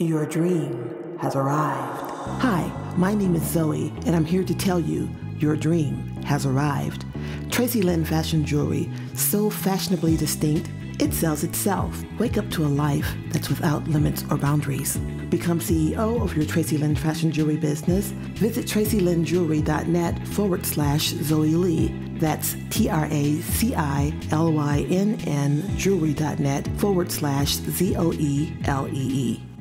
Your dream has arrived. Hi, my name is Zoe, and I'm here to tell you your dream has arrived. Traci Lynn Fashion Jewelry, so fashionably distinct, it sells itself. Wake up to a life that's without limits or boundaries. Become CEO of your Traci Lynn Fashion Jewelry business. Visit tracilynnjewelry.net forward slash Zoe Lee. That's T R A C I L Y N N jewelry.net forward slash Z O E L E E.